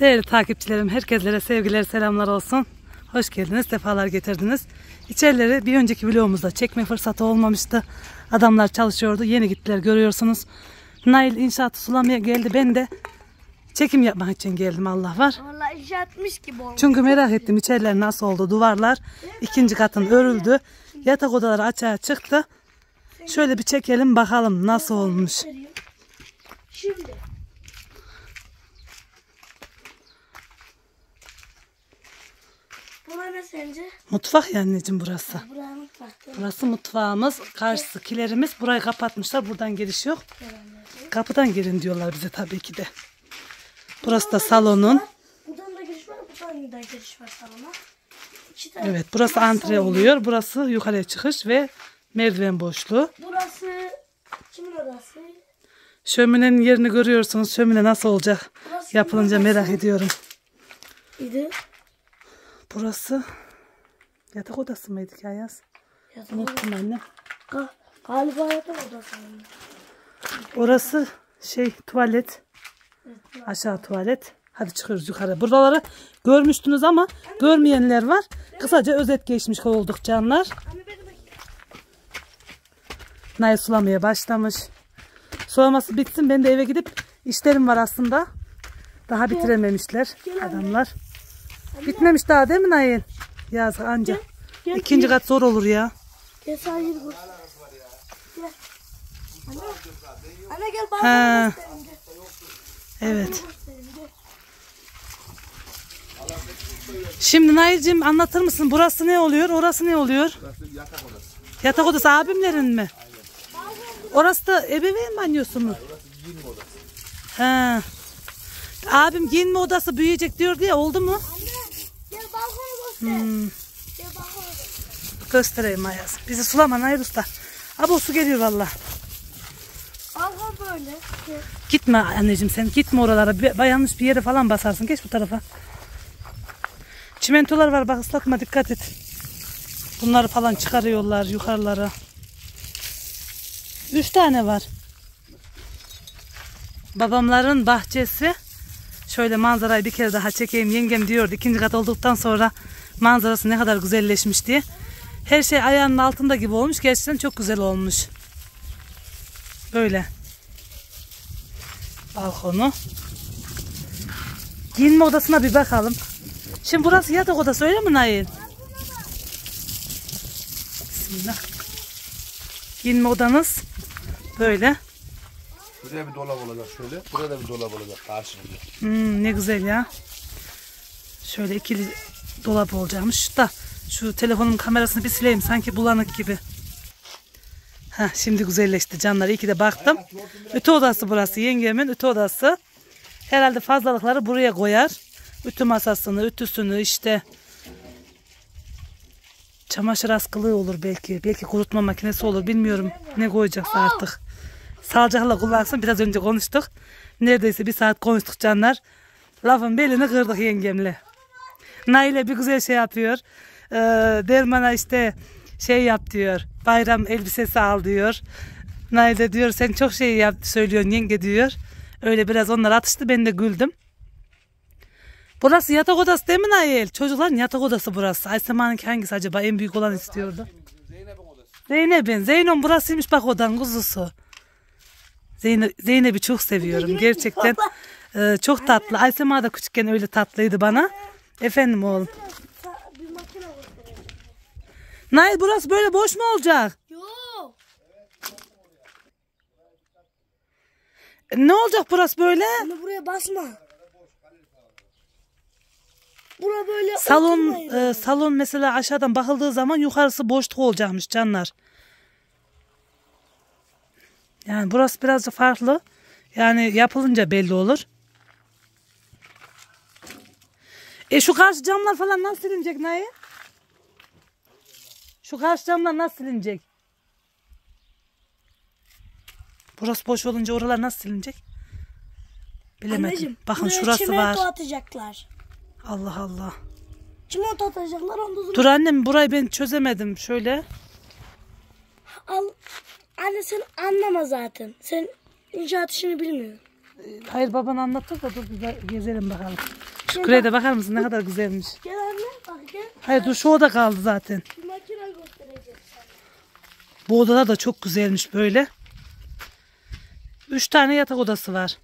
Değerli takipçilerim, herkeslere sevgiler, selamlar olsun. Hoş geldiniz, sefalar getirdiniz. İçerileri bir önceki vlogumuzda çekme fırsatı olmamıştı. Adamlar çalışıyordu, yeni gittiler görüyorsunuz. Nail inşaatı sulamaya geldi. Ben de çekim yapmak için geldim Allah var. Vallahi iş atmış gibi olmuş. Çünkü merak ettim içeriler nasıl oldu. Duvarlar ikinci katın örüldü. Yatak odaları açığa çıktı. Şöyle bir çekelim bakalım nasıl olmuş. Şimdi. Bura ne sence? Mutfak ya anneciğim burası. Buraya mutfaktı. Burası mutfağımız. Karşısı kilerimiz. Burayı kapatmışlar. Buradan giriş yok. Kapıdan girin diyorlar bize tabii ki de. Burası da salonun. Buradan da giriş var, buradan da giriş var salona. İki tane. Evet burası antre oluyor. Burası yukarıya çıkış ve merdiven boşluğu. Burası kimin odası? Şöminenin yerini görüyorsunuz. Şömine nasıl olacak Burası yapılınca merak ediyorum. İdi. Burası yatak odası mıydı ki Ayaz? Yatak Unuttum annem. Ga- Galiba yatak odası. Orası şey tuvalet. Aşağı tuvalet. Hadi çıkıyoruz yukarı. Buraları görmüştünüz ama görmeyenler var. Kısaca özet geçmiş olduk canlar. Anne. Nay sulamaya başlamış. Sulaması bitsin. Ben de eve gidip işlerim var aslında. Daha bitirememişler adamlar. Bitmemiş daha değil mi Nail? Yaz anca. Gel, İkinci kat zor olur ya. Gel sahil bu. Gel. Anne. Anne gel bana gel. Evet. Gel. Şimdi Nail'cim anlatır mısın? Burası ne oluyor? Orası ne oluyor? Yatak odası. Yatak odası abimlerin mi? Orası da ebeveyn banyosu mu? Giyinme odası. Ha. Abim giyinme odası büyüyecek diyordu ya oldu mu? Gel göster. Hmm, göstereyim Ayaz. Bizi sulama Nail Usta. Abo su geliyor valla. Balkon böyle. Gitme anneciğim sen gitme oralara. Bir, yanlış bir yere falan basarsın. Geç bu tarafa. Çimentolar var bak ıslatma dikkat et. Bunları falan çıkarıyorlar yukarılara. Üç tane var. Babamların bahçesi. Şöyle manzarayı bir kere daha çekeyim. Yengem diyordu ikinci kat olduktan sonra manzarası ne kadar güzelleşmiş diye. Her şey ayağının altında gibi olmuş. Gerçekten çok güzel olmuş. Böyle balkonu. Giyinme odasına bir bakalım. Şimdi burası yatak odası öyle mi Nail? Bismillah. Giyinme odanız böyle. Buraya bir dolap olacak şöyle. Buraya da bir dolap olacak karşımda. Hmm, ne güzel ya. Şöyle ikili dolap olacakmış da şu telefonun kamerasını bir sileyim sanki bulanık gibi. Heh, şimdi güzelleşti canlar. İyi ki de baktım. Ütü odası burası. Yengemin ütü odası. Herhalde fazlalıkları buraya koyar. Ütü masasını, ütüsünü işte çamaşır askılığı olur belki. Belki kurutma makinesi olur. Bilmiyorum ne koyacaksa artık. Salcakla kullansın. Biraz önce konuştuk. Neredeyse bir saat konuştuk canlar. Lafın belini kırdık yengemle. Nail'e bir güzel şey yapıyor. Ee, Derman'a işte şey yap diyor. Bayram elbisesi al diyor. Nail de diyor sen çok şey yap söylüyorsun yenge diyor. Öyle biraz onlar atıştı ben de güldüm. Burası yatak odası değil mi Nail? Çocukların yatak odası burası. Aysema'nınki hangisi acaba en büyük olan istiyordu? Zeynep'in odası. Zeynep'in. Zeynep burasıymış bak odan kuzusu. Zeynep, Zeynep'i çok seviyorum gerçekten. Ee, çok tatlı. Aysema da küçükken öyle tatlıydı bana. Efendim oğlum. Bir makine. Nail burası böyle boş mu olacak? Yok. Ne olacak burası böyle? Anne buraya basma. Bura böyle Salon e, salon mesela aşağıdan bakıldığı zaman yukarısı boşluk olacakmış canlar. Yani burası biraz farklı. Yani yapılınca belli olur. E şu karşı camlar falan nasıl silinecek Nail? Şu karşı camlar nasıl silinecek? Burası boş olunca oralar nasıl silinecek? Bilemedim. Anneciğim, Bakın şurası çimento var. atacaklar. Allah Allah. Çimento atacaklar sonra Dur annem burayı ben çözemedim. Şöyle. al. Anne sen anlama zaten. Sen inşaat işini bilmiyorsun. Hayır baban anlatır da dur güzel gezelim bakalım. Şuraya da bakar mısın ne kadar güzelmiş. Gel anne bak gel. Hayır dur şu oda kaldı zaten. Bir makine göstereceğim. Bu odalar da çok güzelmiş böyle. Üç tane yatak odası var.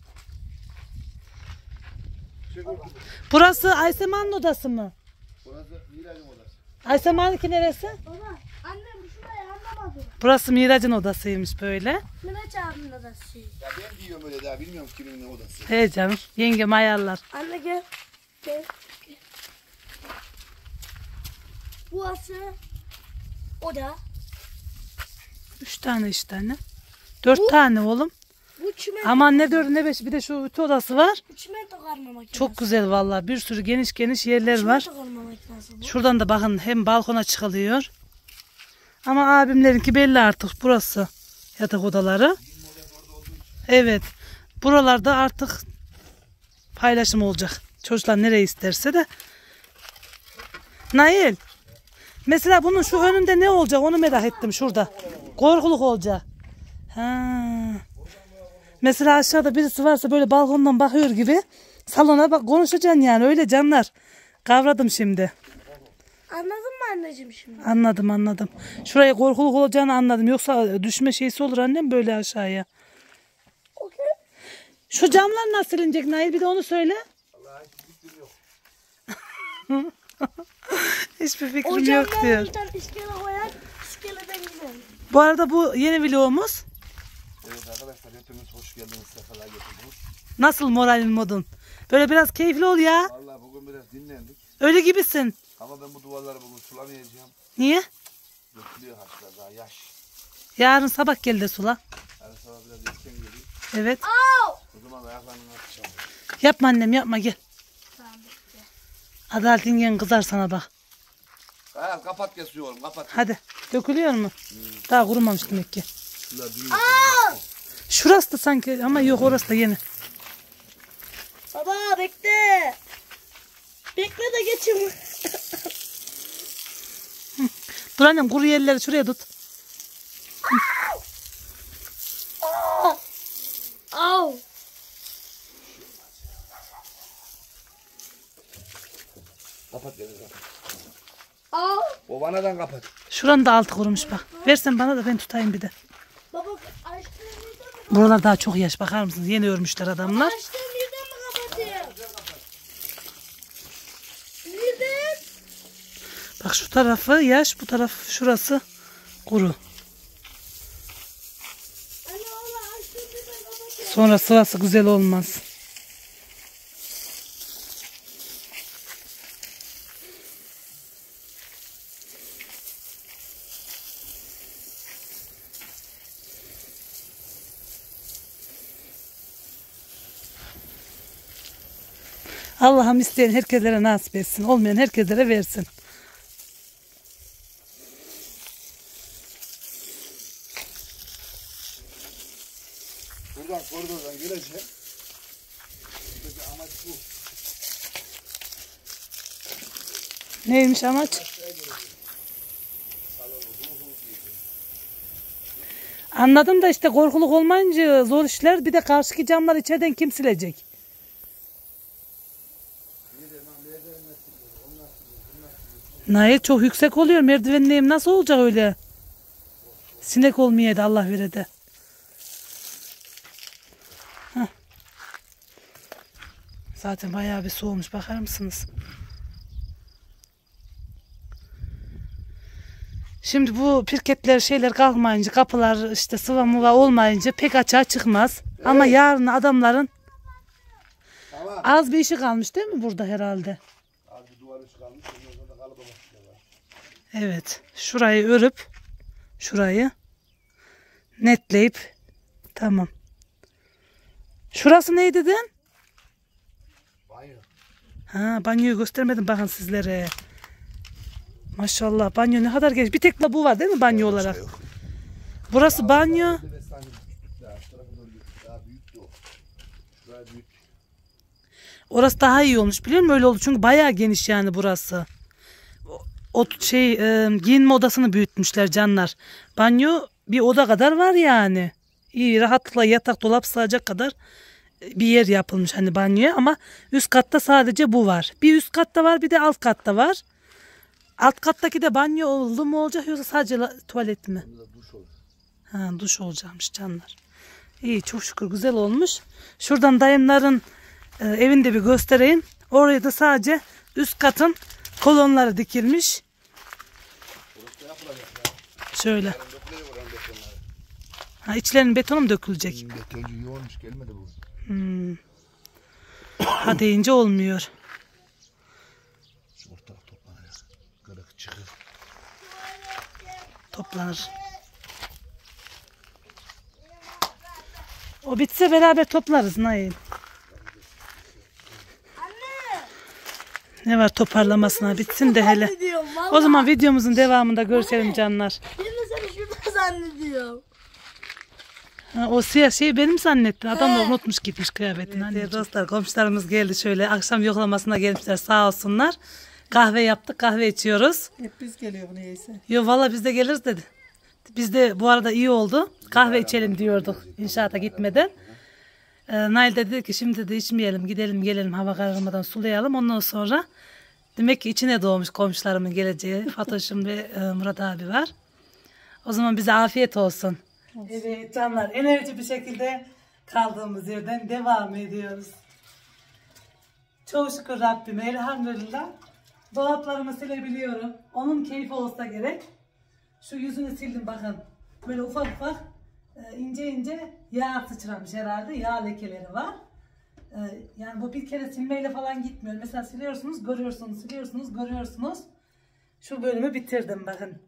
Burası Aysema'nın odası mı? Burası Miraç'ın odası. Aysema'nınki neresi? Baba Burası Miraç'ın odasıymış böyle. Miraç abinin odası. Ya ben diyorum öyle daha bilmiyorum kimin ne odası. He canım. Yengem ayarlar. Anne gel. Gel. gel. Burası oda. Üç tane işte anne. Dört tane oğlum. Bu çimento, Aman ne dördü ne beş bir de şu ütü odası var. bu çimento karma makinesi. Çok güzel vallahi. Bir sürü geniş geniş yerler var. Çimento karma makinesi bu. Şuradan da bakın hem balkona çıkılıyor. Ama abimlerinki belli artık burası. Yatak odaları. Evet. Buralarda artık paylaşım olacak. Çocuklar nereye isterse de. Nail. Mesela bunun şu önünde ne olacak onu merak ettim şurada. Korkuluk olacak. Ha. Mesela aşağıda birisi varsa böyle balkondan bakıyor gibi salona bak konuşacaksın yani öyle canlar. Kavradım şimdi. Anladın mı anneciğim şimdi? Anladım anladım. Şuraya korkuluk olacağını anladım. Yoksa düşme şeysi olur annem böyle aşağıya. Okey. Şu camlar nasıl silinecek Nail bir de onu söyle. Hiçbir fikrim O yok camlara diyor. bir tane iskele koyar. İskeleden gidelim. Bu arada bu yeni vlogumuz. Evet arkadaşlar hepiniz hoş geldiniz. Sefalar getirdiniz. Nasıl moralin modun? Böyle biraz keyifli ol ya. Vallahi bugün biraz dinlendik. Öyle gibisin. Ama ben bu duvarları bugün sulamayacağım. Niye? Dökülüyor haşlar daha yaş. Yarın sabah gel de sula. Her sabah biraz erken geliyor. Evet. O zaman ayaklarını atacağım. Yapma annem yapma gel. Tamam. Adalet ingen kızar sana bak. Hayal kapat kesiyorum kapat. Hadi. Dökülüyor mu? Daha kurumamış demek ki. Şunlar büyük. Şurası da sanki ama yok orası da yeni. Baba bekle. Bekle de geçin. Dur annem kuru yerleri şuraya tut. Au. Kapat geri kapat. Au. O vanadan kapat. Şuranın da altı kurumuş bak. Versen bana da ben tutayım bir de. Baba açtığın yerden mi? Buralar daha çok yaş bakar mısınız? Yeni örmüşler adamlar. Açtığın yerden mi kapatayım? Nereden? Bak şu tarafı yaş, bu taraf şurası kuru. Sonra sıvası güzel olmaz. Allah'ım isteyen herkeslere nasip etsin. Olmayan herkeslere versin. Buradan koridordan geleceğim. Buradaki amaç bu. Neymiş amaç? Anladım da işte korkuluk olmayınca zor işler. Bir de karşıki camlar içeriden kim silecek? Nail çok yüksek oluyor. Merdivenliyim nasıl olacak öyle? Sinek olmayaydı Allah verede. Zaten bayağı bir soğumuş bakar mısınız? Şimdi bu pirketler şeyler kalkmayınca kapılar işte sıva mıva olmayınca pek açığa çıkmaz. Ama yarın adamların Tamam. az bir işi kalmış değil mi burada herhalde? Az bir sonra kalıba başlıyorlar. Evet. Şurayı örüp şurayı netleyip tamam. Şurası neydi dedin? Banyo. Ha banyoyu göstermedim bakın sizlere. Maşallah banyo ne kadar genç. Bir tek de bu var değil mi banyo olarak? yok. Burası banyo. Orası daha iyi olmuş biliyor musun? Öyle oldu çünkü bayağı geniş yani burası. O, o şey e, giyinme odasını büyütmüşler canlar. Banyo bir oda kadar var yani. İyi rahatlıkla yatak dolap sığacak kadar bir yer yapılmış hani banyoya ama üst katta sadece bu var. Bir üst katta var bir de alt katta var. Alt kattaki de banyo oldu mu olacak yoksa sadece la- tuvalet mi? Duş olur. Ha, duş olacakmış canlar. İyi çok şükür güzel olmuş. Şuradan dayımların e, evinde bir göstereyim. Oraya da sadece üst katın kolonları dikilmiş. Burası da yapılacak ya. Şöyle. Yarın dökülüyor oranın betonları. Ha, içlerinin betonu mu dökülecek? Betoncu yoğunmuş gelmedi bu. Hmm. Ha deyince olmuyor. Toplanır. O bitse beraber toplarız Nail. Ne var toparlamasına bitsin de hele. O zaman videomuzun devamında görüşelim canlar. Ben de seni şurada zannediyorum. Ha, o siyah şeyi benim zannettim. Adam da unutmuş gitmiş kıyafetini. Evet, dostlar komşularımız geldi şöyle akşam yoklamasına gelmişler sağ olsunlar. Kahve yaptık kahve içiyoruz. Hep biz geliyor neyse. Yo valla biz de geliriz dedi. Biz de bu arada iyi oldu. Kahve içelim diyorduk inşaata gitmeden. Ee, Nail de dedi ki şimdi de içmeyelim gidelim gelelim hava kararmadan sulayalım. Ondan sonra demek ki içine doğmuş komşularımın geleceği. Fatoş'um ve e, Murat abi var. O zaman bize afiyet olsun. Evet canlar enerji bir şekilde kaldığımız yerden devam ediyoruz. Çok şükür Rabbime elhamdülillah. Dolaplarımı silebiliyorum. Onun keyfi olsa gerek. Şu yüzünü sildim bakın. Böyle ufak ufak e, ince ince yağ sıçramış herhalde. Yağ lekeleri var. E, yani bu bir kere silmeyle falan gitmiyor. Mesela siliyorsunuz, görüyorsunuz, siliyorsunuz, görüyorsunuz. Şu bölümü bitirdim bakın.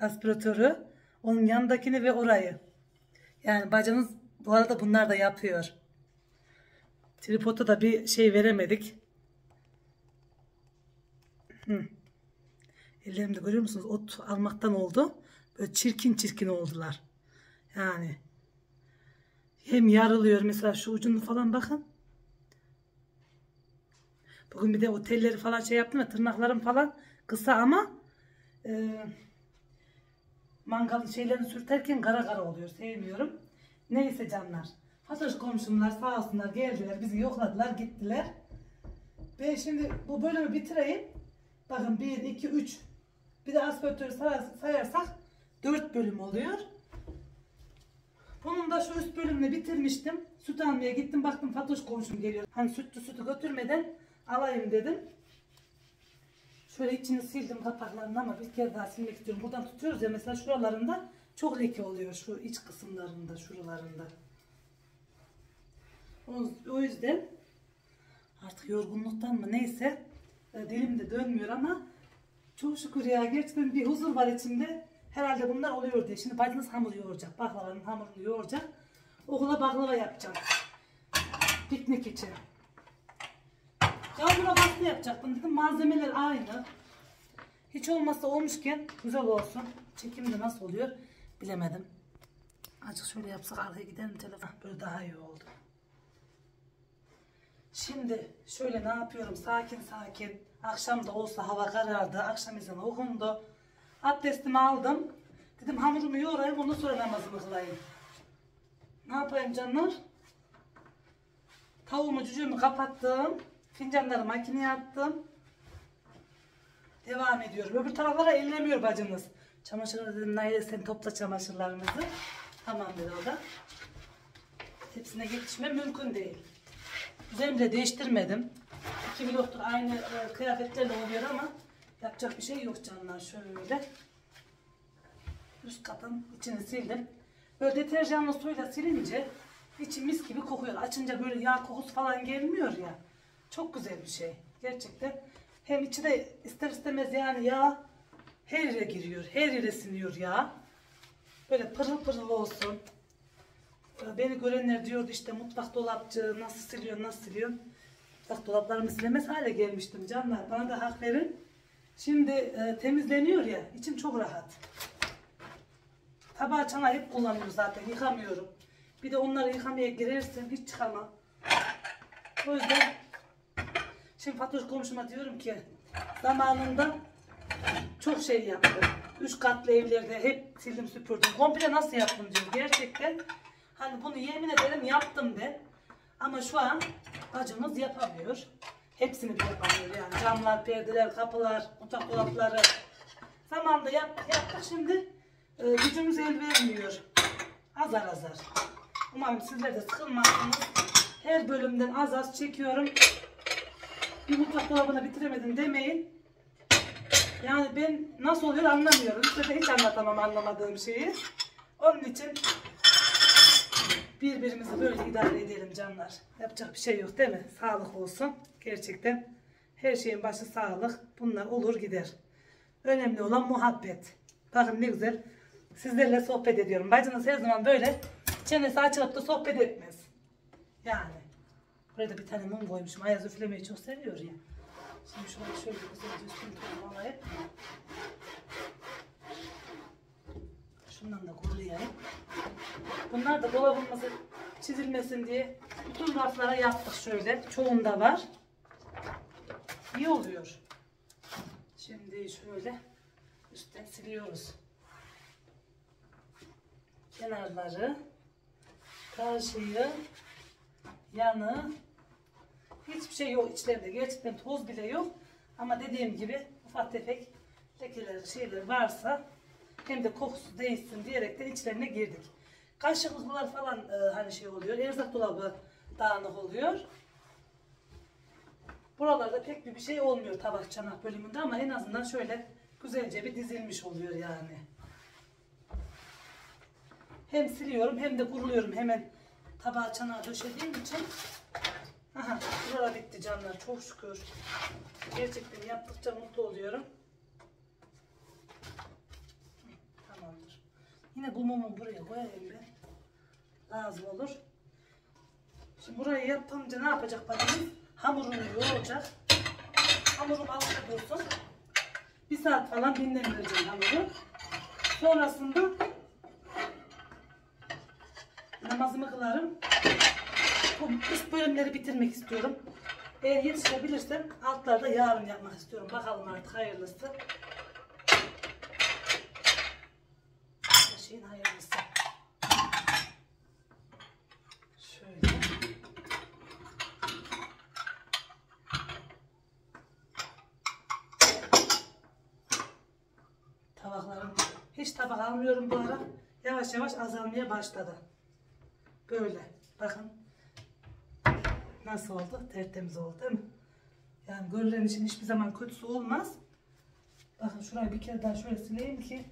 Aspiratörü. Onun yanındakini ve orayı. Yani bacınız bu arada bunlar da yapıyor. Tripoda da bir şey veremedik. Ellerimde görüyor musunuz? Ot almaktan oldu. Böyle çirkin çirkin oldular. Yani hem yarılıyor mesela şu ucunu falan bakın. Bugün bir de o telleri falan şey yaptım ya tırnaklarım falan kısa ama e, mangalın şeylerini sürterken kara kara oluyor. Sevmiyorum. Neyse canlar. Fatoş komşumlar sağ olsunlar geldiler bizi yokladılar gittiler. Ben şimdi bu bölümü bitireyim. Bakın 1, 2, 3. Bir de aspiratörü say- sayarsak 4 bölüm oluyor. Bunun da şu üst bölümünü bitirmiştim. Süt almaya gittim baktım Fatoş komşum geliyor. Hani sütlü sütü götürmeden alayım dedim. Şöyle içini sildim kapaklarını ama bir kere daha silmek istiyorum. Buradan tutuyoruz ya mesela şuralarında çok leke oluyor şu iç kısımlarında şuralarında. O, o yüzden artık yorgunluktan mı neyse e, dilim de dönmüyor ama çok şükür ya gerçekten bir huzur var içimde. Herhalde bunlar oluyor diye. Şimdi bacınız hamur yoğuracak. Baklavanın hamurunu yoğuracak. Okula baklava yapacağım. Piknik için. Yağmura pasta yapacaktım dedim. Malzemeler aynı. Hiç olmazsa olmuşken güzel olsun. Çekimde nasıl oluyor bilemedim. Azıcık şöyle yapsak arkaya gider mi telefon? Böyle daha iyi oldu. Şimdi şöyle ne yapıyorum sakin sakin. Akşam da olsa hava karardı. Akşam ezanı okundu. Abdestimi aldım. Dedim hamurumu yoğurayım ondan sonra namazımı kılayım. Ne yapayım canlar? Tavuğumu cücüğümü kapattım. Fincanları makineye attım. Devam ediyorum. Öbür taraflara ellemiyor bacımız. Çamaşırları dedim Nail'e sen topla çamaşırlarımızı. Tamam dedi o da. Hepsine yetişme mümkün değil. Üzerimi de değiştirmedim. İki bloktur aynı e, kıyafetlerle oluyor ama yapacak bir şey yok canlar şöyle. Üst katın içini sildim. Böyle deterjanlı suyla silince içi mis gibi kokuyor. Açınca böyle yağ kokusu falan gelmiyor ya. Çok güzel bir şey. Gerçekten. Hem içi de ister istemez yani yağ her yere giriyor. Her yere siniyor yağ. Böyle pırıl pırıl olsun. Beni görenler diyordu işte mutfak dolapçı nasıl siliyor nasıl siliyor. Mutfak dolaplarımı silemez hale gelmiştim canlar. Bana da hak verin. Şimdi e, temizleniyor ya içim çok rahat. Tabağı çanağı hep kullanıyorum zaten yıkamıyorum. Bir de onları yıkamaya girersem hiç çıkamam. O yüzden şimdi Fatoş komşuma diyorum ki zamanında çok şey yaptım. Üç katlı evlerde hep sildim süpürdüm. Komple nasıl yaptım diyor gerçekten. Hani bunu yemin ederim yaptım ben. Ama şu an bacımız yapamıyor. Hepsini yapamıyor yani. Camlar, perdeler, kapılar, mutfak dolapları. Zamanında yap, yaptık şimdi e, gücümüz el vermiyor. Azar azar. Umarım sizler de sıkılmazsınız. Her bölümden az az çekiyorum. Bir mutfak dolabını bitiremedim demeyin. Yani ben nasıl oluyor anlamıyorum. Size de hiç anlatamam anlamadığım şeyi. Onun için birbirimizi böyle idare edelim canlar. Yapacak bir şey yok değil mi? Sağlık olsun. Gerçekten her şeyin başı sağlık. Bunlar olur gider. Önemli olan muhabbet. Bakın ne güzel. Sizlerle sohbet ediyorum. Bacınız her zaman böyle çenesi açılıp da sohbet etmez. Yani. Buraya da bir tane mum koymuşum. Ayaz üflemeyi çok seviyor ya. Şimdi şurayı şöyle güzelce üstünü toplamayıp şundan da kurulayayım. Bunlar da dolabımızı çizilmesin diye bütün raflara yaptık şöyle. Çoğunda var. İyi oluyor. Şimdi şöyle üstten siliyoruz. Kenarları, karşıyı, yanı, hiçbir şey yok içlerinde. Gerçekten toz bile yok. Ama dediğim gibi ufak tefek lekeler, şeyler varsa hem de kokusu değişsin diyerek de içlerine girdik. Kaşıklıklar falan e, hani şey oluyor. Erzak dolabı dağınık oluyor. Buralarda pek bir şey olmuyor tabak çanak bölümünde ama en azından şöyle güzelce bir dizilmiş oluyor yani. Hem siliyorum hem de kuruluyorum hemen tabağa çanağa döşediğim için. Aha, buralar bitti canlar çok şükür. Gerçekten yaptıkça mutlu oluyorum. Hı, Tamamdır. Yine bu mumu buraya koyayım ben. Lazım olur. Şimdi burayı yapınca ne yapacak bacımız? Hamurunu yoğuracak. Hamurum altta dursun. Bir saat falan dinlendireceğim hamuru. Sonrasında namazımı kılarım. Bu üst bölümleri bitirmek istiyorum. Eğer yetişebilirsem altlarda yarın yapmak istiyorum. Bakalım artık hayırlısı. Her şeyin hayırlısı. Şöyle. Tabaklarım. Hiç tabak almıyorum bu ara. Yavaş yavaş azalmaya başladı. Böyle. Bakın. Nasıl oldu? Tertemiz oldu değil mi? Yani görülen için hiçbir zaman kötüsü olmaz. Bakın şurayı bir kere daha şöyle sileyim ki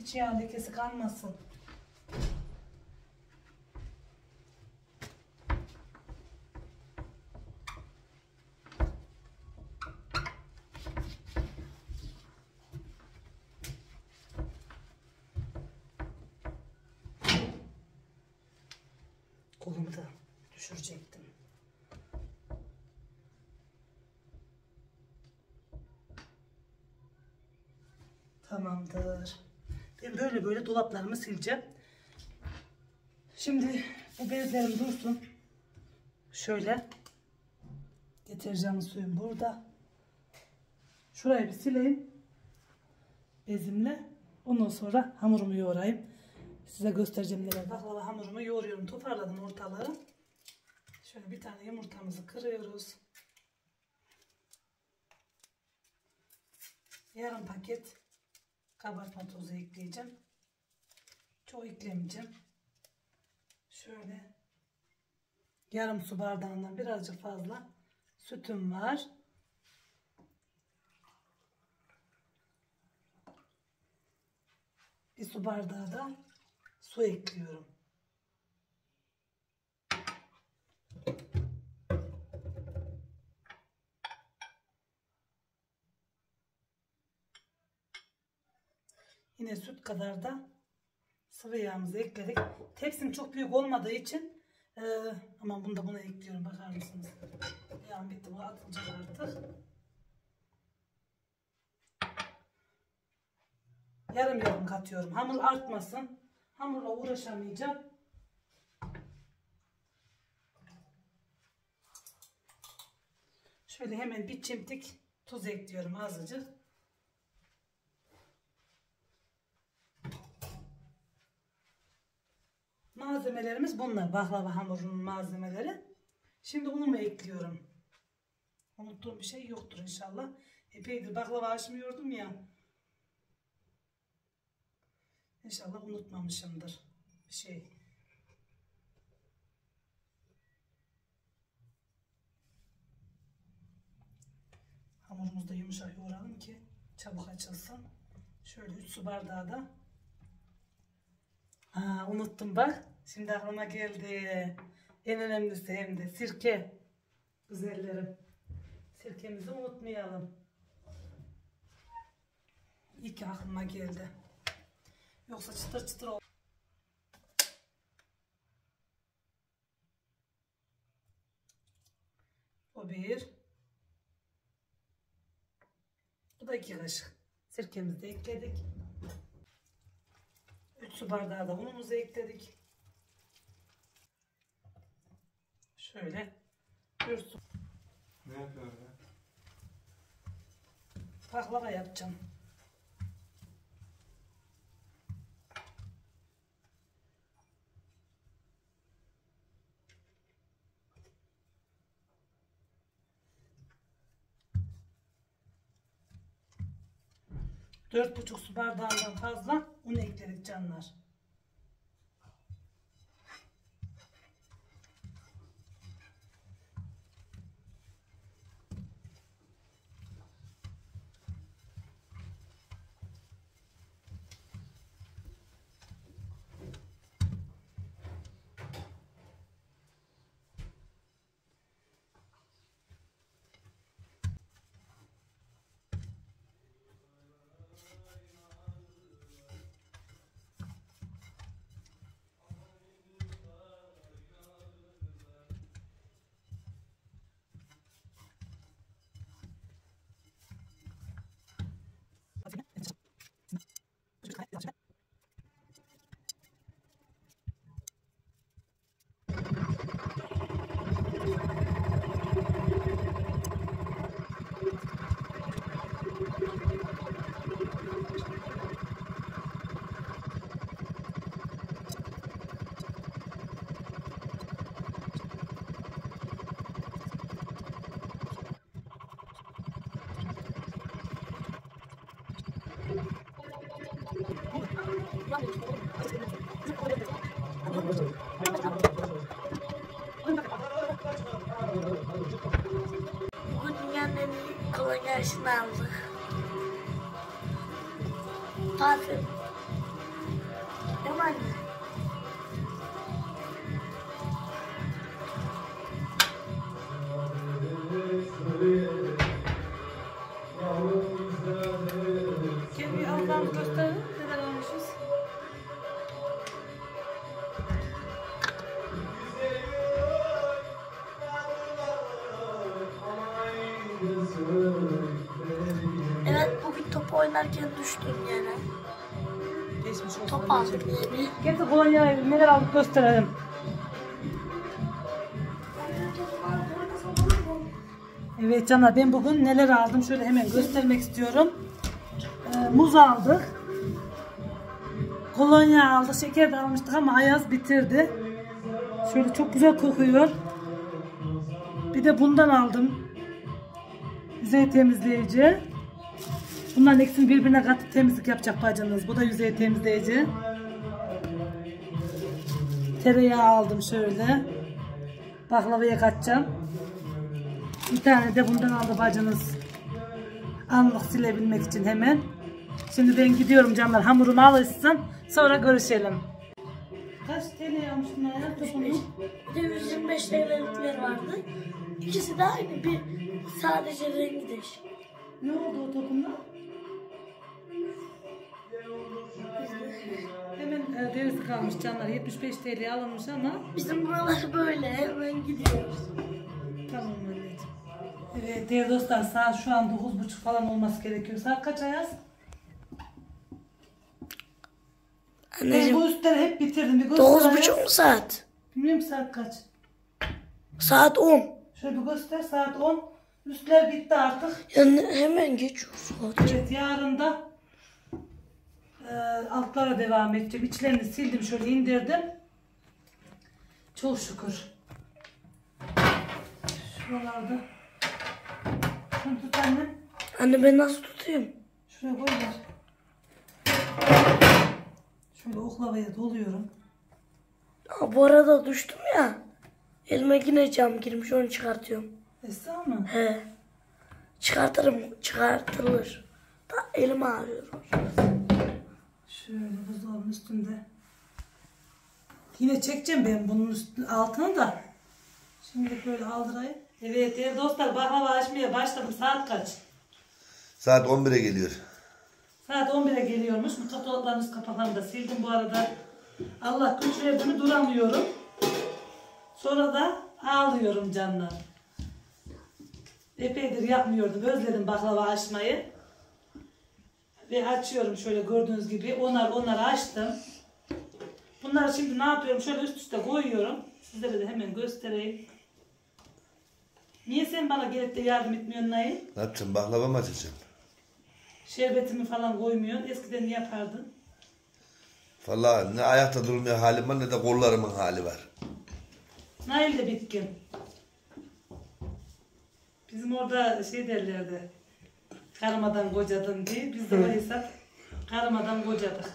hiç yağ lekesi kalmasın. Kolumu da düşürecektim. Tamamdır. Böyle böyle dolaplarımı sileceğim. Şimdi bu bezlerim dursun. Şöyle. Deterjan suyum burada. Şurayı bir sileyim. Bezimle. Ondan sonra hamurumu yoğurayım. Size göstereceğim neler. Baklava hamurumu yoğuruyorum. Toparladım ortalığı. Şöyle bir tane yumurtamızı kırıyoruz. Yarım paket kabartma tozu ekleyeceğim. Çok eklemeyeceğim. Şöyle yarım su bardağından birazcık fazla sütüm var. Bir su bardağı da su ekliyorum. Yine süt kadar da sıvı yağımızı ekledik. Tepsim çok büyük olmadığı için e, aman bunu da buna ekliyorum bakar mısınız? Yağım bitti bu atılacak artık. Yarım yarım katıyorum. Hamur artmasın. Hamurla uğraşamayacağım. Şöyle hemen bir çimdik tuz ekliyorum azıcık. Malzemelerimiz bunlar. Baklava hamurunun malzemeleri. Şimdi unumu ekliyorum. Unuttuğum bir şey yoktur inşallah. Epeydir baklava açmıyordum ya. İnşallah unutmamışımdır bir şey. Hamurumuzu da yumuşak yoğuralım ki çabuk açılsın. Şöyle 3 su bardağı da. Aa, unuttum bak. Şimdi aklıma geldi. En önemlisi hem de sirke. Güzellerim. Sirkemizi unutmayalım. İyi ki aklıma geldi. Yoksa çıtır çıtır ol. O bir. Bu da iki kaşık. Sirkemizi de ekledik. 3 su bardağı da unumuzu ekledik. Şöyle bir su Ne yapıyorsun ya? baklava yapacağım. Dört buçuk su bardağından fazla un ekledik canlar. Gösterelim. Evet canlar ben bugün neler aldım şöyle hemen göstermek istiyorum. Ee, muz aldık. Kolonya aldık. Şeker de almıştık ama Ayaz bitirdi. Şöyle çok güzel kokuyor. Bir de bundan aldım. Yüzey temizleyici. Bunların ikisini birbirine katıp temizlik yapacak bacınız. Bu da yüzey temizleyici. Tereyağı aldım şöyle. Baklavaya katacağım. Bir tane de bundan aldı bacınız. Anlık silebilmek için hemen. Şimdi ben gidiyorum canlar. Hamurumu alışsın. Sonra görüşelim. Kaç TL almış bunlar ya topunu? Bir de 125 TL'likler vardı. İkisi de aynı bir sadece rengi değişik. Ne oldu o topunda? E, derisi kalmış canlar. 75 TL alınmış ama Bizim buralar böyle hemen gidiyoruz. Tamam anneciğim. Evet değerli dostlar saat şu an 9.30 falan olması gerekiyor. Saat kaç Ayaz? Ben Anneciğim bu üstleri hep bitirdim. Bir göster 9.30 Ayaz. mu saat? Bilmiyorum saat kaç. Saat 10. Şöyle bir göster saat 10. Üstler bitti artık. Yani hemen geçiyor saat. Evet yarın da e, altlara devam edeceğim. İçlerini sildim şöyle indirdim. Çok şükür. Şuralarda. Şunu tut annem. Anne ben nasıl tutayım? Şuraya koy ver. Şöyle oklavaya doluyorum. Aa, bu arada düştüm ya. Elime yine cam girmiş onu çıkartıyorum. Esra mı? He. Çıkartırım. Çıkartılır. Da elim ağrıyor. Şöyle buzdolabının üstünde. Yine çekeceğim ben bunun üstüne, altını da. Şimdi böyle aldırayım. Evet değerli dostlar baklava açmaya başladım. Saat kaç? Saat 11'e geliyor. Saat 11'e geliyormuş. Mutfak dolaplarımız kapaklarını da sildim bu arada. Allah güç verdi mi duramıyorum. Sonra da ağlıyorum canlar. Epeydir yapmıyordum. Özledim baklava açmayı. Ve açıyorum şöyle gördüğünüz gibi. Onar onar açtım. Bunları şimdi ne yapıyorum? Şöyle üst üste koyuyorum. Sizlere de hemen göstereyim. Niye sen bana gelip de yardım etmiyorsun Nail? Ne yapacağım? Baklava mı açacağım? Şerbetimi falan koymuyorsun. Eskiden yapardın. Vallahi ne ayakta durmaya halim var ne de kollarımın hali var. Nail de bitkin. Bizim orada şey derlerdi. Karımadan kocadın diye. Biz de o hesap karımadan kocadık.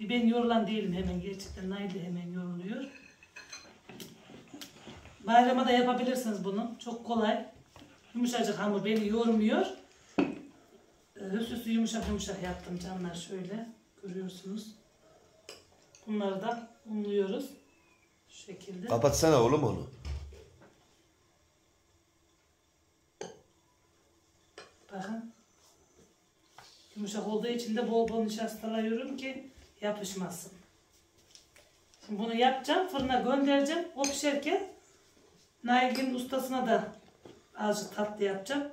Bir ben yorulan değilim hemen gerçekten. Nail de hemen yoruluyor. Bayrama da yapabilirsiniz bunu. Çok kolay. Yumuşacık hamur beni yormuyor. Ee, Hüsüsü yumuşak yumuşak yaptım canlar şöyle. Görüyorsunuz. Bunları da unluyoruz. Şu şekilde. Kapatsana oğlum onu. Bakın. Yumuşak olduğu için de bol bol nişastalıyorum ki yapışmasın. Şimdi bunu yapacağım. Fırına göndereceğim. O pişerken Nail'in ustasına da azıcık tatlı yapacağım.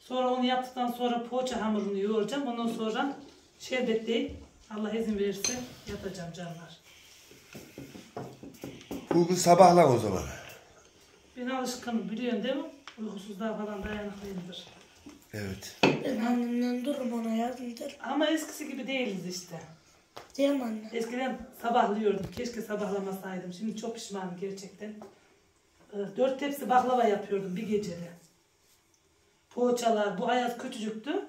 Sonra onu yaptıktan sonra poğaça hamurunu yoğuracağım. Ondan sonra şerbetleyip Allah izin verirse yapacağım canlar. Bugün sabahlan o zaman. Ben alışkınım biliyorsun değil mi? Uykusuzluğa falan dayanıklıyımdır. Evet. Ben annemden dururum ona yardım ederim. Ama eskisi gibi değiliz işte. Değil mi anne? Eskiden sabahlıyordum. Keşke sabahlamasaydım. Şimdi çok pişmanım gerçekten. Ee, Dört tepsi baklava yapıyordum bir gecede. Poğaçalar. Bu ayaz küçücüktü.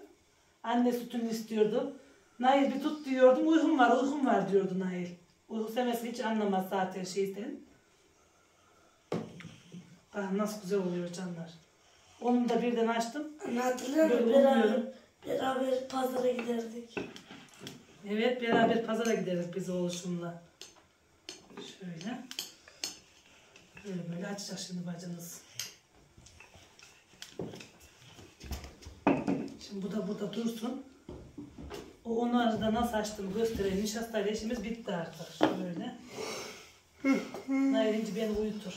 Anne sütünü istiyordu. Nail bir tut diyordum. Uykum var, uykum var diyordu Nail. Uyku sevmesi hiç anlamaz zaten şeyden. Bak nasıl güzel oluyor canlar. Onu da birden açtım. Hatırlıyor musun? Beraber, beraber pazara giderdik. Evet beraber pazara gideriz biz oluşumla. Şöyle. Böyle böyle açacak şimdi bacınız. Şimdi bu da burada dursun. O onları da nasıl açtığımı göstereyim. Nişastayla işimiz bitti artık. Şöyle. Nailinci beni uyutur.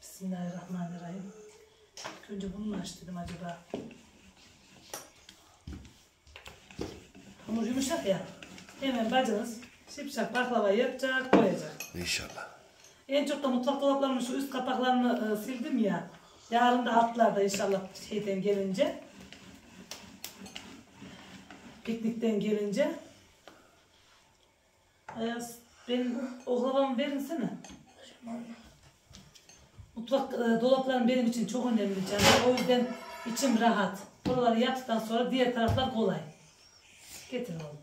Bismillahirrahmanirrahim. İlk önce bunu mu aç dedim acaba? Hamur yumuşak ya. Hemen bacınız şipşak baklava yapacak, koyacak. İnşallah. En çok da mutfak dolaplarının şu üst kapaklarını e, sildim ya. Yarın da altlarda inşallah şeyden gelince. Piknikten gelince. Ayaz, benim oklavamı verinsene. Mutfak e, dolapların benim için çok önemli canım. O yüzden içim rahat. Buraları yaptıktan sonra diğer taraflar kolay. Getir oğlum.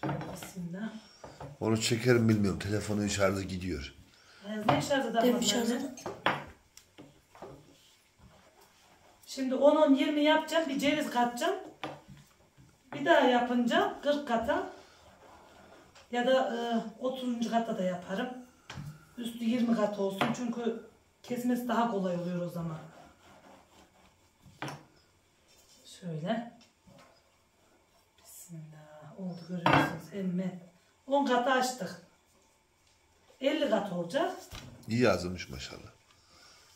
Şöyle bismillah. Onu çekerim bilmiyorum. Telefonun şarjı gidiyor. Ne şarj eder? Demiş şarjı. Şimdi 10-10-20 yapacağım. Bir ceviz katacağım. Bir daha yapınca 40 kata ya da e, 30. kata da yaparım. Üstü 20 kat olsun. Çünkü kesmesi daha kolay oluyor o zaman. Şöyle. Bismillah. Oldu görüyorsunuz. Emme. 10 katı açtık. 50 kat olacak. İyi yazılmış maşallah.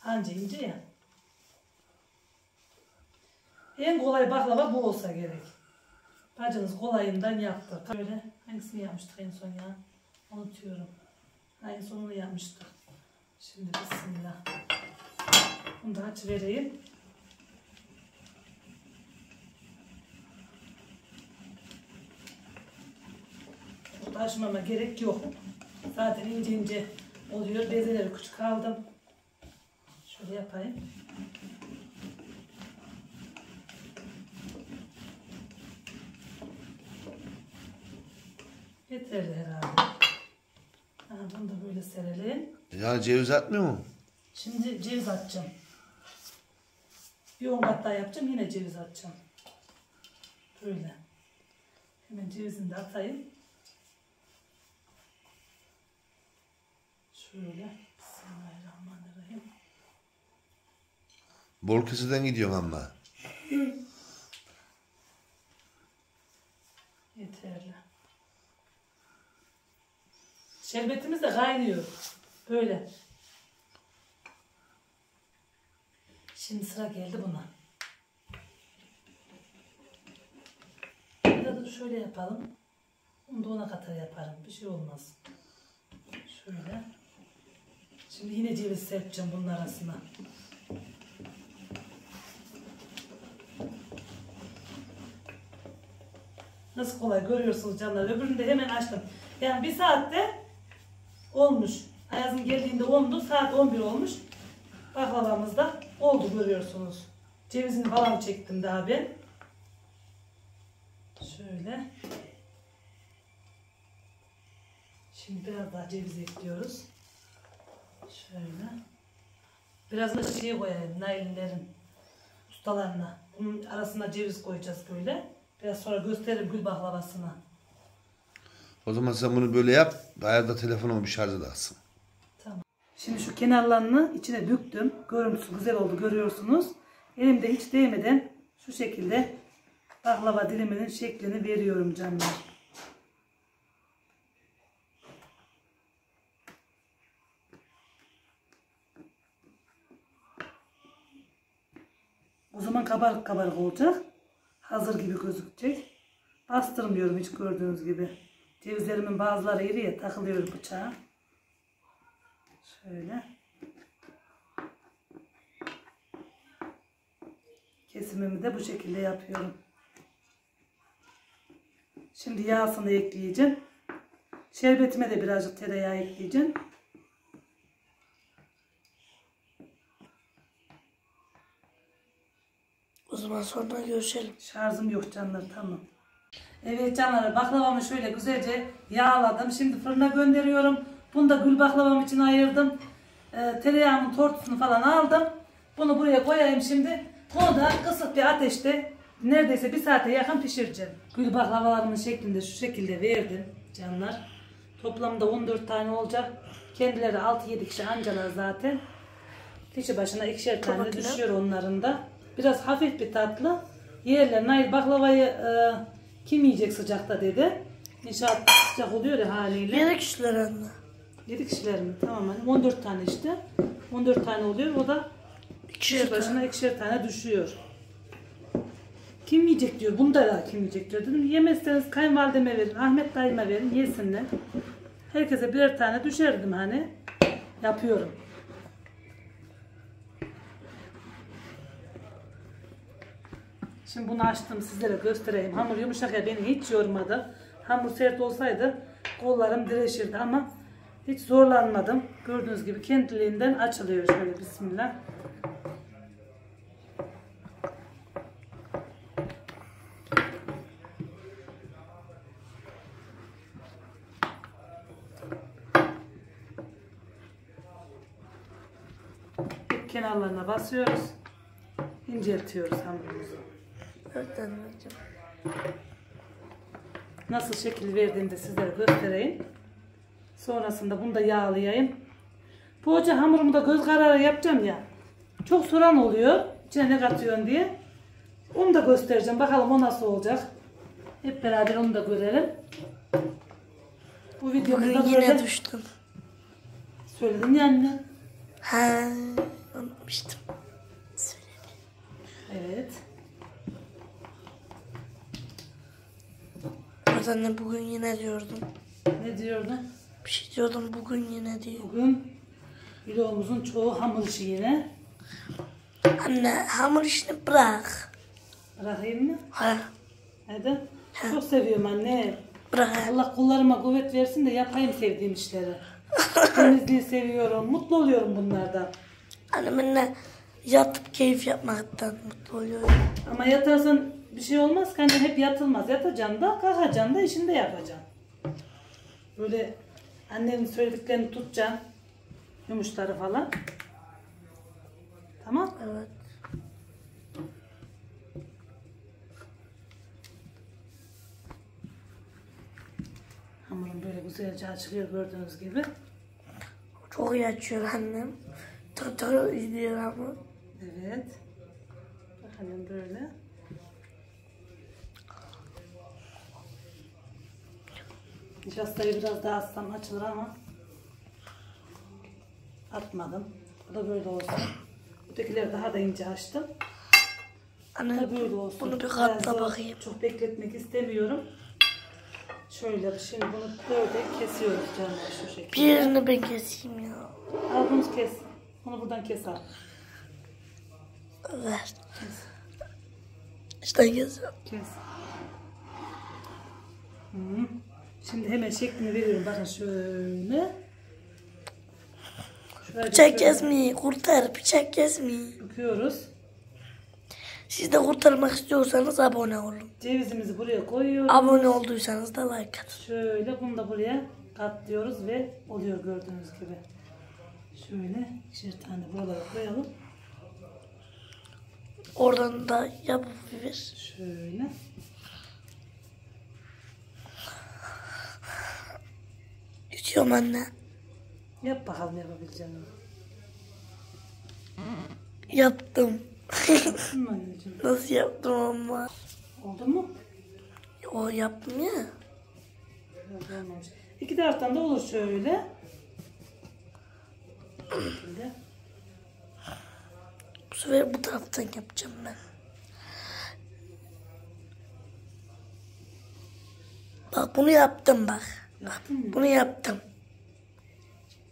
Anca ince ya. En kolay baklava bu olsa gerek. Bacınız kolayından yaptı. Böyle hangisini yapmıştık en son ya? Unutuyorum. En sonunu yapmıştık. Şimdi bismillah. Bunu da aç vereyim. Açmama gerek yok. Zaten ince ince oluyor. Bezeleri küçük aldım. Şöyle yapayım. Yeterli herhalde. Ha, bunu da böyle serelim. Ya ceviz atmıyor mu? Şimdi ceviz atacağım. Bir on kat daha yapacağım. Yine ceviz atacağım. Böyle. Hemen cevizini de atayım. Şöyle. Bismillahirrahmanirrahim. Bol keseden gidiyorsun ama. Yeterli. Şerbetimiz de kaynıyor. Böyle. Şimdi sıra geldi buna. De dur şöyle yapalım. Onu da ona kadar yaparım. Bir şey olmaz. Şöyle. Şimdi yine ceviz serpeceğim bunun arasına. Nasıl kolay görüyorsunuz canlar. Öbürünü de hemen açtım. Yani bir saatte olmuş. Ayaz'ın geldiğinde 10'du. Saat 11 olmuş. Baklavamız da oldu görüyorsunuz. Cevizini falan çektim daha ben. Şöyle. Şimdi biraz daha ceviz ekliyoruz. Şöyle. Biraz da şey koyayım. Nail'lerin ustalarına. Bunun arasına ceviz koyacağız böyle. Biraz sonra gösteririm gül baklavasını. O zaman sen bunu böyle yap. Ayarda telefonumu bir şarja taksın. Tamam. Şimdi şu kenarlarını içine büktüm. Görüntüsü güzel oldu görüyorsunuz. Elimde hiç değmeden şu şekilde baklava diliminin şeklini veriyorum canlar. O zaman kabarık kabarık olacak. Hazır gibi gözükecek. Bastırmıyorum hiç gördüğünüz gibi. Cevizlerimin bazıları iri ya takılıyor bıçağa. Şöyle. Kesimimi de bu şekilde yapıyorum. Şimdi yağsını ekleyeceğim. Şerbetime de birazcık tereyağı ekleyeceğim. O zaman sonra görüşelim. Şarjım yok canlar tamam. Evet canlar baklavamı şöyle güzelce yağladım. Şimdi fırına gönderiyorum. Bunu da gül baklavam için ayırdım. Ee, tereyağımın tortusunu falan aldım. Bunu buraya koyayım şimdi. Bunu da kısık bir ateşte neredeyse bir saate yakın pişireceğim. Gül baklavalarımın şeklinde şu şekilde verdim canlar. Toplamda 14 tane olacak. Kendileri 6-7 kişi ancalar zaten. Kişi başına ikişer tane Tabakla. düşüyor onların da. Biraz hafif bir tatlı. Yerler Nail baklavayı e, kim yiyecek sıcakta dedi. İnşaat sıcak oluyor ya haliyle. Yedi kişiler anne. 7 kişiler mi? Tamam hani 14 tane işte. 14 tane oluyor. O da İkişer başına ikişer tane düşüyor. Kim yiyecek diyor. Bunu da kim yiyecek diyor. Dedim yemezseniz kayınvalideme verin. Ahmet dayıma verin. Yesinler. Herkese birer tane düşer dedim hani. Yapıyorum. Şimdi bunu açtım sizlere göstereyim. Hamur yumuşak ya beni hiç yormadı. Hamur sert olsaydı kollarım direşirdi ama hiç zorlanmadım. Gördüğünüz gibi kendiliğinden açılıyor şöyle bismillah. Kenarlarına basıyoruz. İnceltiyoruz hamurumuzu. Tane vereceğim. Nasıl şekil verdiğini de sizlere göstereyim. Sonrasında bunu da yağlayayım. Poğaça hamurumu da göz kararı yapacağım ya. Çok soran oluyor. İçine ne katıyorsun diye. Onu da göstereceğim. Bakalım o nasıl olacak. Hep beraber onu da görelim. Bu videomda Bugün yine böyle düştüm. söyledim ya anne. Ha, unutmuştum. Evet. Evet anne bugün yine diyordum. Ne diyordun? Bir şey diyordum bugün yine diyor. Bugün vlogumuzun çoğu hamur işi yine. Anne hamur işini bırak. Bırakayım mı? Ha, Neden? Çok seviyorum anne. Bırak. Allah kullarıma kuvvet versin de yapayım sevdiğim işleri. Temizliği seviyorum. Mutlu oluyorum bunlardan. Anneminle yatıp keyif yapmaktan mutlu oluyorum. Ama yatarsan bir şey olmaz ki. Hani hep yatılmaz. Yatacaksın da kalkacaksın da işini de yapacaksın. Böyle annenin söylediklerini tutacaksın. Yumuşları falan. Tamam. Evet. Hamurum böyle güzelce açılıyor gördüğünüz gibi. Çok iyi açıyor annem. Tık tık izliyor ama. Evet. Bakalım böyle. Nişastayı biraz daha atsam açılır ama atmadım. Bu da böyle olsun. Ötekileri daha da ince açtım. Anne da böyle olsun. bunu bir katla bakayım. Çok bekletmek istemiyorum. Şöyle şimdi bunu böyle kesiyoruz canım şu şekilde. birini ben keseyim ya. Al bunu kes. Onu buradan kes al. Ver. İşte geziyorum. Kes. Hı. Şimdi hemen şeklini veriyorum. Bakın şöyle. Şöyle Bıçak kesmeyi kurtar. Bıçak kesmeyi. Yapıyoruz. Siz de kurtarmak istiyorsanız abone olun. Cevizimizi buraya koyuyoruz. Abone olduysanız da like atın. Şöyle bunu da buraya katlıyoruz ve oluyor gördüğünüz gibi. Şöyle ikişer tane buralara koyalım. Oradan da yapıp ver. Şöyle. Yutuyorum anne. Yap bakalım yapabileceğini. Yaptım. Yaptın mı anneciğim? Nasıl yaptım ama? Oldu mu? O yaptım ya. Yok, olmamış. İki taraftan da olur şöyle. Bu şekilde. Bu sefer bu taraftan yapacağım ben. Bak bunu yaptım bak. Yaptın mı? Bunu yaptım.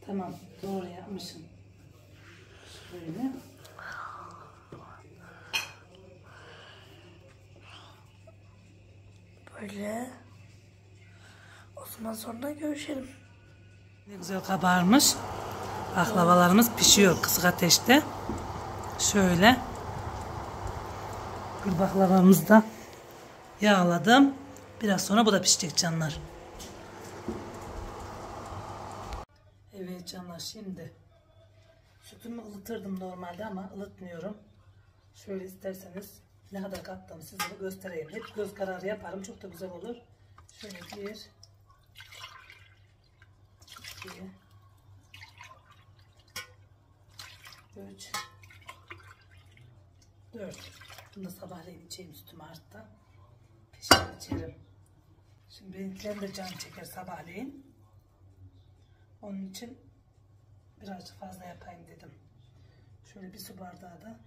Tamam. Doğru yapmışsın. Şöyle. Böyle. O zaman sonra görüşelim. Ne güzel kabarmış. Baklavalarımız pişiyor kısık ateşte. Şöyle. Baklavamızı da yağladım. Biraz sonra bu da pişecek canlar. Evet canlar şimdi sütümü ılıtırdım normalde ama ılıtmıyorum. Şöyle isterseniz ne kadar kattığımı size göstereyim. Hep göz kararı yaparım. Çok da güzel olur. Şöyle bir iki, üç, dört. Bunu sabahleyin içeyim sütümü arttı. Pişer içerim. Şimdi benimkilerim de can çeker sabahleyin. Onun için birazcık fazla yapayım dedim. Şöyle bir su bardağı da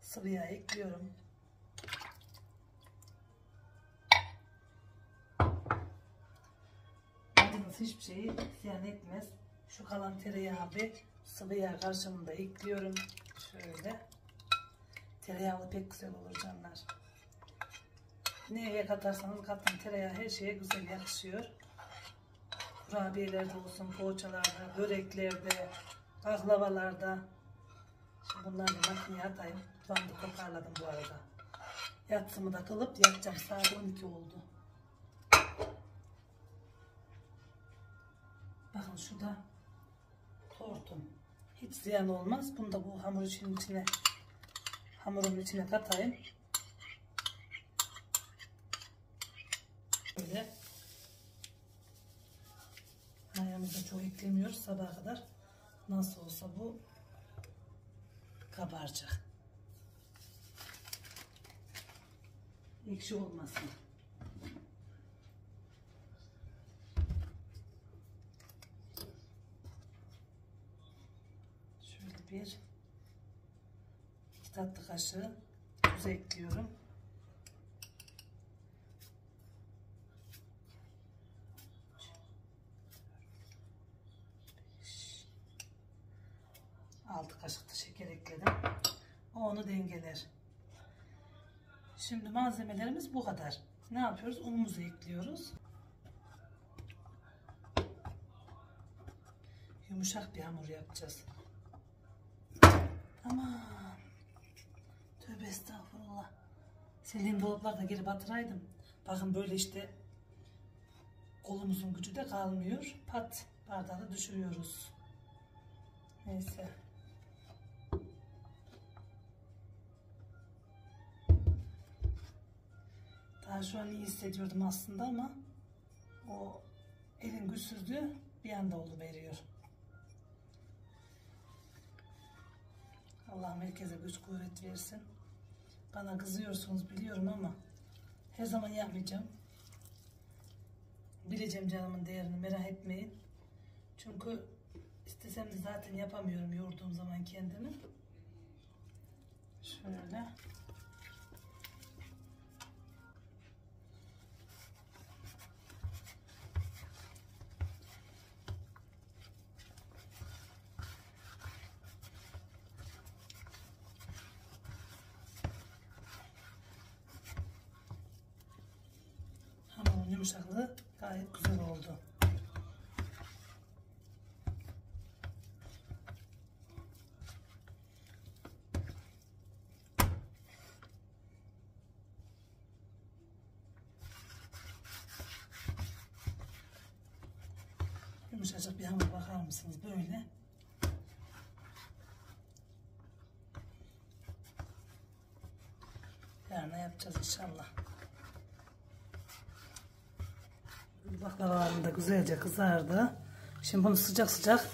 sıvı yağ ekliyorum. Maydanoz hiçbir şeyi ziyan etmez. Şu kalan tereyağı ve sıvı yağ karşımında ekliyorum. Şöyle. Tereyağlı pek güzel olur canlar. Neye katarsanız katın tereyağı her şeye güzel yakışıyor. Kurabiyelerde olsun, poğaçalarda, böreklerde, baklavalarda. Şimdi bunları da makineye atayım. De toparladım bu arada. Yatsımı da kılıp yatacağım. Saat 12 oldu. Bakın şu da tortum. Hiç ziyan olmaz. Bunu da bu hamur için içine hamurun içine katayım. Böyle. Mayamızı çok eklemiyoruz sabaha kadar. Nasıl olsa bu kabaracak. Ekşi olmasın. Şöyle bir iki tatlı kaşığı tuz ekliyorum. Altı kaşık da şeker ekledim. Malzemelerimiz bu kadar. ne yapıyoruz? Unumuzu ekliyoruz. Yumuşak bir hamur yapacağız. Aman. Tövbe estağfurullah. Sildiğim dolapları da geri batıraydım. Bakın böyle işte kolumuzun gücü de kalmıyor. Pat bardağı da düşürüyoruz. Neyse. Daha şu an iyi hissediyordum aslında ama o elin güçsüzlüğü bir anda oldu veriyor. Allah herkese güç kuvvet versin. Bana kızıyorsunuz biliyorum ama her zaman yapmayacağım. Bileceğim canımın değerini merak etmeyin. Çünkü istesem de zaten yapamıyorum yorduğum zaman kendimi. Şöyle. Yumuşaklığı gayet güzel oldu. Yumuşacık bir hamur bakar mısınız böyle? Yarına yapacağız inşallah. Baklavalarım da güzelce kızardı. Şimdi bunu sıcak sıcak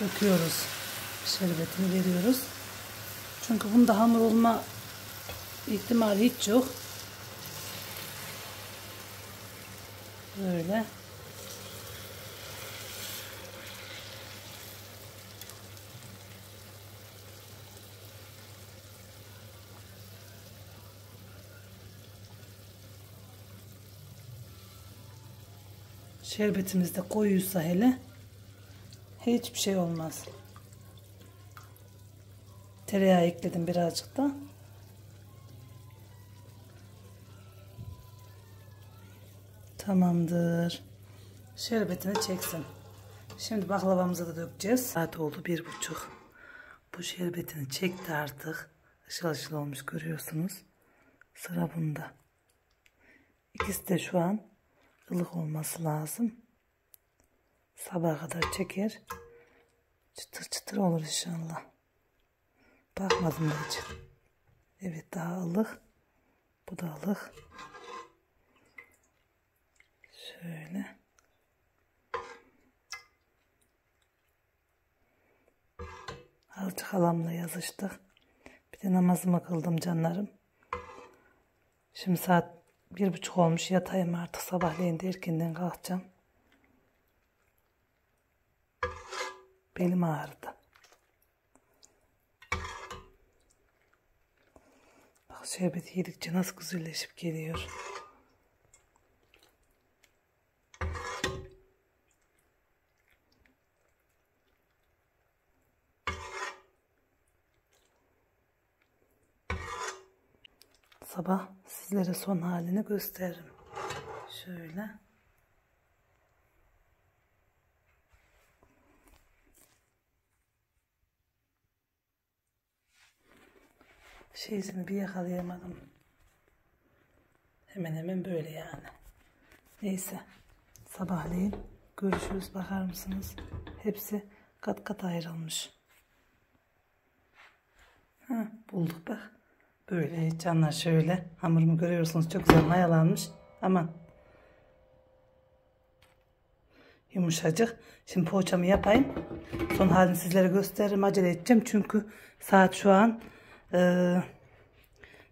döküyoruz. Şerbetini veriyoruz. Çünkü bunda hamur olma ihtimali hiç yok. Böyle. Şerbetimiz de koyuysa hele hiçbir şey olmaz. Tereyağı ekledim birazcık da. Tamamdır. Şerbetini çeksin. Şimdi baklavamızı da dökeceğiz. Saat oldu bir buçuk. Bu şerbetini çekti artık. Işıl ışıl olmuş görüyorsunuz. Sıra bunda. İkisi de şu an ılık olması lazım. Sabaha kadar çeker. Çıtır çıtır olur inşallah. Bakmadım da hiç. Evet daha ılık. Bu da ılık. Şöyle. Azıcık halamla yazıştık. Bir de namazımı kıldım canlarım. Şimdi saat bir buçuk olmuş yatayım artık sabahleyin de erkenden kalkacağım. Belim ağrıdı. Bak şerbeti yedikçe nasıl güzelleşip geliyor. Sabah sizlere son halini gösteririm. Şöyle. Şeysini bir yakalayamadım. Hemen hemen böyle yani. Neyse. Sabahleyin görüşürüz. Bakar mısınız? Hepsi kat kat ayrılmış. Ha, bulduk bak. Böyle canlar şöyle. Hamurumu görüyorsunuz çok güzel mayalanmış. Aman. Yumuşacık. Şimdi poğaçamı yapayım. Son halini sizlere gösteririm. Acele edeceğim. Çünkü saat şu an e,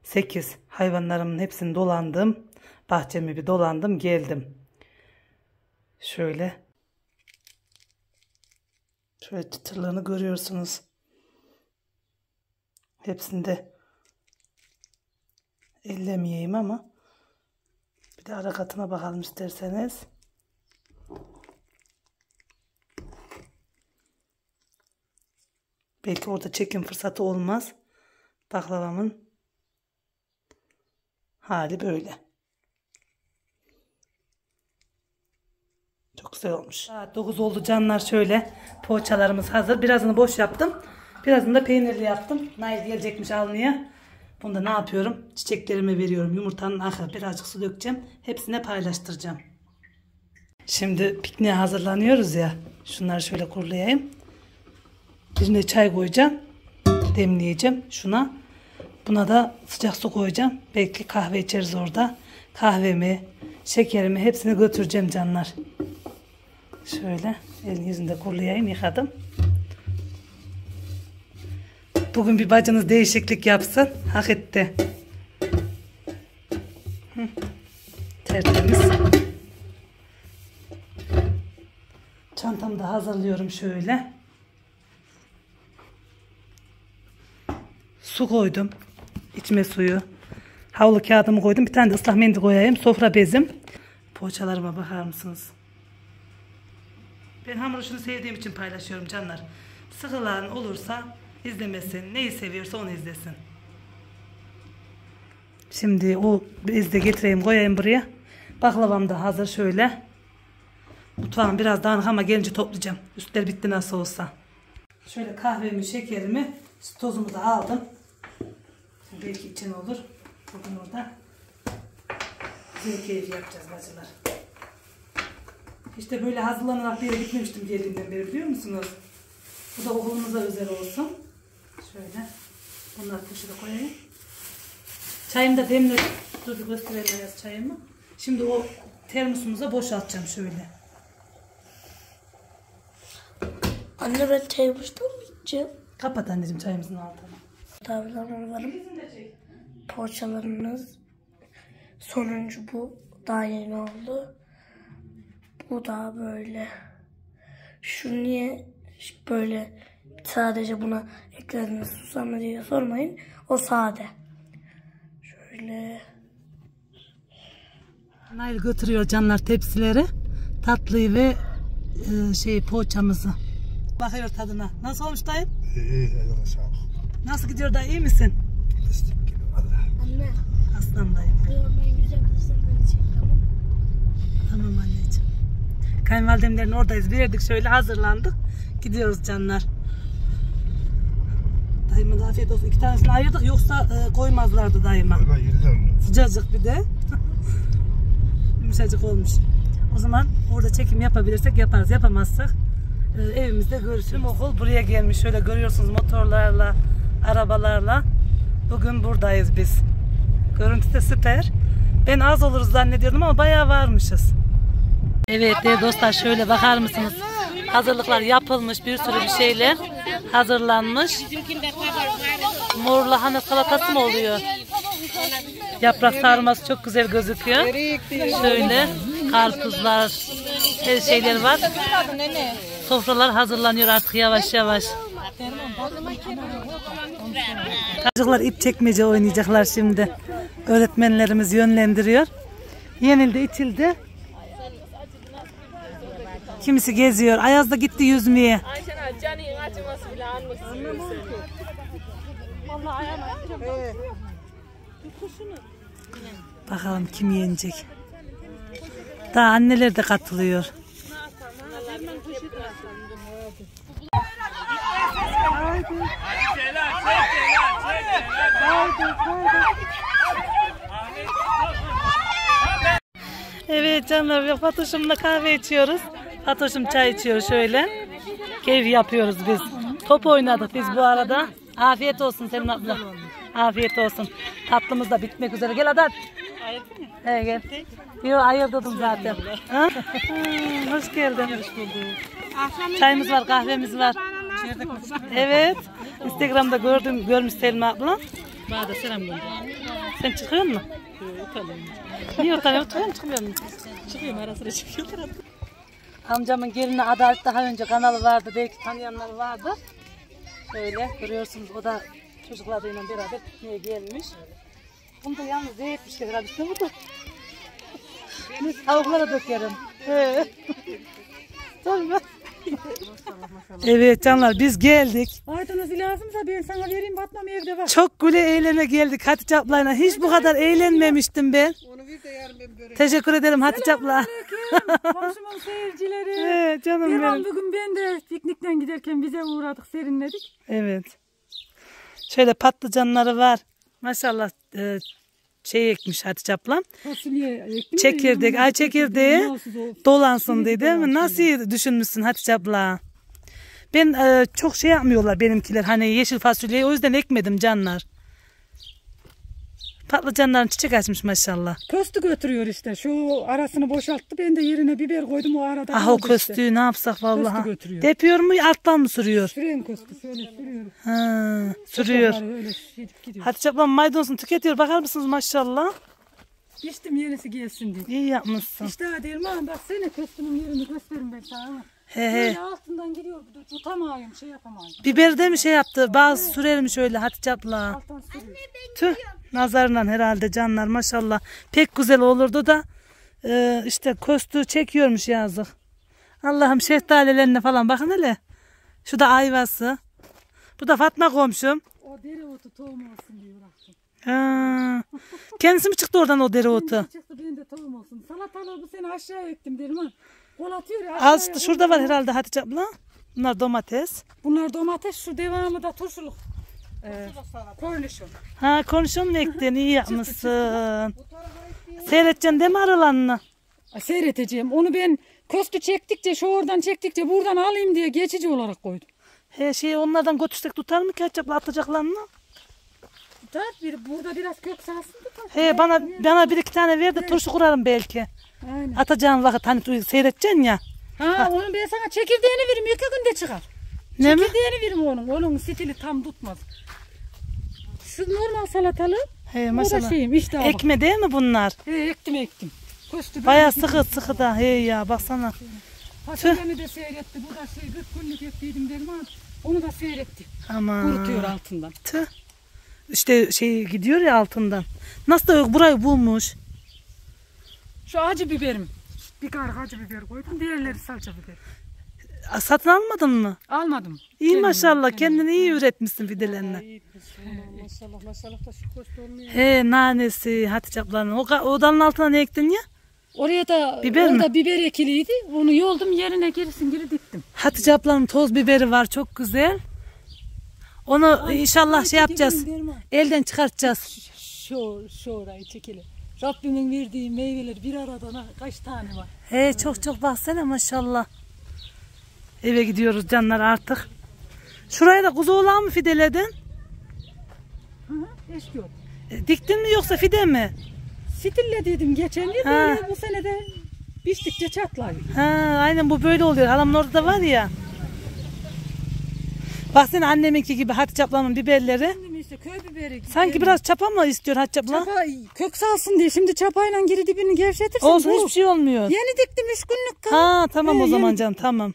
8. Hayvanlarımın hepsini dolandım. Bahçemi bir dolandım. Geldim. Şöyle. Şöyle çıtırlığını görüyorsunuz. Hepsinde ellemeyeyim ama bir de ara katına bakalım isterseniz. Belki orada çekim fırsatı olmaz. Baklavamın Hali böyle. Çok güzel olmuş. Saat 9 oldu canlar şöyle. Poğaçalarımız hazır. Birazını boş yaptım. Birazını da peynirli yaptım. Nail gelecekmiş almaya. Bunda ne yapıyorum? Çiçeklerime veriyorum. Yumurtanın ahı birazcık su dökeceğim. Hepsine paylaştıracağım. Şimdi pikniğe hazırlanıyoruz ya. Şunları şöyle kurulayayım. Birine çay koyacağım. Demleyeceğim şuna. Buna da sıcak su koyacağım. Belki kahve içeriz orada. Kahvemi, şekerimi hepsini götüreceğim canlar. Şöyle elini yüzünde kurulayayım yıkadım. Bugün bir bacınız değişiklik yapsın. Hak etti. Hı. Tertemiz. Çantamı da hazırlıyorum şöyle. Su koydum. İçme suyu. Havlu kağıdımı koydum. Bir tane de ıslak mendil koyayım. Sofra bezim. Poğaçalarıma bakar mısınız? Ben hamur işini sevdiğim için paylaşıyorum canlar. Sıkılan olursa izlemesin. Neyi seviyorsa onu izlesin. Şimdi o bezi de getireyim koyayım buraya. Baklavam da hazır şöyle. Mutfağım biraz dağınık ama gelince toplayacağım. Üstler bitti nasıl olsa. Şöyle kahvemi, şekerimi, tozumu da aldım. Belki için olur. Bugün orada güzel keyif yapacağız bacılar. İşte böyle hazırlanarak bir yere gitmemiştim geldiğimden beri biliyor musunuz? Bu da okulumuza özel olsun. Şöyle. Bunları poşete koyayım. Çayımı da demledim. Dur bir gösterelim biraz çayımı. Şimdi o termosumuza boşaltacağım şöyle. Anne ben termostan mı içeceğim? Kapat anneciğim çayımızın altını. Davranmalarım. Poğaçalarınız sonuncu bu. Daha yeni oldu. Bu da böyle. Şu niye böyle sadece buna eklediniz susamlı diye sormayın. O sade. Şöyle. Nail götürüyor canlar tepsileri. Tatlıyı ve e, şey poğaçamızı. Bakıyor tadına. Nasıl olmuş dayım? İyi iyi eline sağlık. Nasıl gidiyor dayı iyi misin? Fıstık gibi valla. Anne. Aslan dayım. Görmeyi güzel kızım beni çek tamam. Tamam anneciğim. Kayınvalidemlerin oradayız. Verdik şöyle hazırlandık. Gidiyoruz canlar. Dayıma da afiyet olsun. İki tanesini ayırdık yoksa e, koymazlardı dayıma. Yediler onu. Sıcacık bir de. Yumuşacık olmuş. O zaman orada çekim yapabilirsek yaparız. Yapamazsak e, evimizde görüşürüz. Okul buraya gelmiş. Şöyle görüyorsunuz motorlarla, arabalarla. Bugün buradayız biz. Görüntü de süper. Ben az oluruz zannediyordum ama bayağı varmışız. Evet değerli dostlar şöyle bakar mısınız? Hazırlıklar yapılmış bir sürü bir şeyler hazırlanmış. Mor lahana salatası mı oluyor? Yaprak sarması çok güzel gözüküyor. Şöyle karpuzlar, her şeyler var. Sofralar hazırlanıyor artık yavaş yavaş. Çocuklar ip çekmece oynayacaklar şimdi. Öğretmenlerimiz yönlendiriyor. Yenildi, itildi. Kimisi geziyor. Ayaz da gitti yüzmeye. Bakalım kim yenecek. Daha anneler de katılıyor. Evet canlar Fatoş'umla kahve içiyoruz. Fatoş'um çay içiyor şöyle. Keyif yapıyoruz biz. Top oynadık biz bu arada. Afiyet olsun Selim abla. Afiyet olsun. Tatlımız da bitmek üzere. Gel Adat. Evet gel. Yo ayırdım zaten. Ha? Hmm, Hoş geldin. Hoş bulduk. Çayımız var, kahvemiz var. Evet. Instagram'da gördüm, görmüş Selma abla. Bana da selam gönder. Sen çıkıyor musun? Utanıyorum. Niye utanıyorsun? Çıkıyor musun? Çıkmıyor musun? Çıkıyorum ara sıra çıkıyorlar. Amcamın gelini Adalet daha önce kanalı vardı. Belki tanıyanlar vardı. Şöyle görüyorsunuz o da çocuklarıyla beraber pikniğe gelmiş. Bunu da yalnız ne etmişler herhalde. İşte bu da. Biz tavuklara dökerim. Tabii ben. Evet canlar biz geldik. Maydanoz lazımsa ben sana vereyim batmam evde var. Çok güle eğlene geldik Hatice ablayla. Hiç bu kadar eğlenmemiştim ben. Onu bir de yarın ben börek. Teşekkür ederim Hatice abla. Komşumun seyircileri. Evet canım Derman benim. bugün ben de piknikten giderken bize uğradık serinledik. Evet. Şöyle patlıcanları var. Maşallah e, şey ekmiş Hatice ablam. Fasulye ektim. Çekirdek, ay çekirdeği dolansın değil mi? Nasıl düşünmüşsün Hatice abla? Ben e, çok şey yapmıyorlar benimkiler. Hani yeşil fasulyeyi o yüzden ekmedim canlar. Patlıcanların çiçek açmış maşallah. Köstü götürüyor işte. Şu arasını boşalttı. Ben de yerine biber koydum o arada. Ah o kaldı işte. ne yapsak vallahi. götürüyor. Depiyor mu alttan mı sürüyor? Süren köstü şöyle sürüyor. Ha, sürüyor. Hatice ablam maydanozunu tüketiyor. Bakar mısınız maşallah? İçtim yenisi gelsin diye. İyi yapmışsın. İşte hadi Erman bak seni köstünün yerini gösterin ben sana. He he. Böyle altından gidiyor tutamıyorum şey yapamıyorum. Biber de mi şey yaptı? Bazı sürerim şöyle Hatice abla. Alttan sürüyor. Tüh. Nazarından herhalde canlar maşallah. Pek güzel olurdu da e, işte köstü çekiyormuş yazık. Allah'ım şeftalilerine falan bakın hele. Şu da ayvası. Bu da Fatma komşum. O dereotu tohum olsun diye bıraktım. Ha. Kendisi mi çıktı oradan o dereotu? Çıktı ben de tohum olsun. Salatalığı bu sene aşağı ektim derim ha. Kol atıyor ya aşağıya. işte şurada var herhalde Hatice abla. Bunlar domates. Bunlar domates şu devamı da turşuluk. Ee, kornişon. Ha konuşalım ektin iyi yapmışsın. Seyredeceksin değil mi aralarını? Seyredeceğim. Onu ben köstü çektikçe şu oradan çektikçe buradan alayım diye geçici olarak koydum. He şey onlardan götürsek tutar mı ki Hatice abla atacaklarını? Tutar bir, burada biraz kök salsın tutar. He bana bana bir iki tane ver de turşu kurarım belki. Aynen. Atacağın vakit hani seyredeceksin ya. Ha, onu ben sana çekirdeğini vereyim iki günde çıkar. Ne mi? Çekirdeğini vereyim onun. Onun stili tam tutmaz. Şu normal salatalı. He maşallah. şeyim işte. Ekme değil mi bunlar? He, ektim ektim. Köstü Baya sıkı sıkı da. He ya baksana. Fasulyemi de seyretti. Bu da şey 40 günlük ettiydim derim ama onu da seyretti. Aman. Kurutuyor altından. Tüh. İşte şey gidiyor ya altından. Nasıl da burayı bulmuş. Şu acı biberim. Bir karık acı biber koydum. Diğerleri salça biber. A, Satın almadın mı? Almadım. İyi Kendim- maşallah kendim. kendini iyi üretmişsin fidelerini. Maşallah maşallah da şu köstü olmuyor. He nanesi Hatice ablanın. O, odanın altına ne ektin ya? Oraya da Biber mi? orada biber ekiliydi. Onu yoldum yerine gerisin geri diktim. Hatice ablanın toz biberi var çok güzel. Onu inşallah şey yapacağız. Elden çıkartacağız. Şu, şu orayı çekelim. Rabbimin verdiği meyveler bir arada ne- kaç tane var. He çok çok baksana maşallah. Eve gidiyoruz canlar artık. Şuraya da kuzu oğlan mı fideledin? Hı hı, eş yok. E, Diktin mi yoksa fide mi? Stille dedim geçen yıl böyle bu sene de biçtikçe çatlıyor. Ha, aynen bu böyle oluyor. Halamın orada da var ya. Baksana anneminki gibi Hatice ablamın biberleri. Şimdi işte köy biberi. Sanki biraz çapa mı istiyor Hatice abla? Çapa kök salsın diye şimdi çapayla geri dibini gevşetirsin. Olsun bu. hiçbir şey olmuyor. Yeni diktim üç günlük kal. Ha tamam He, o zaman yeni- canım tamam.